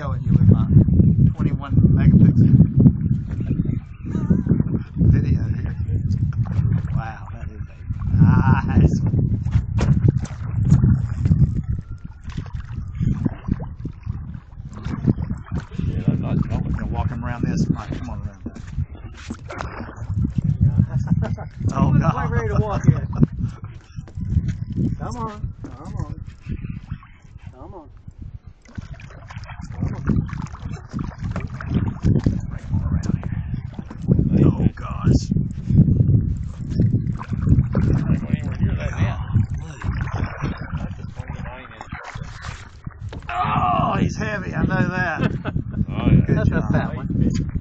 video at you with my 21 megapixel video here. Wow, that is a nice one. around this. Right, come on around that. oh, no. I'm quite ready to walk yet. Come on. Come on. Oh, he's heavy, I know that. oh, yeah. Good That's job. one.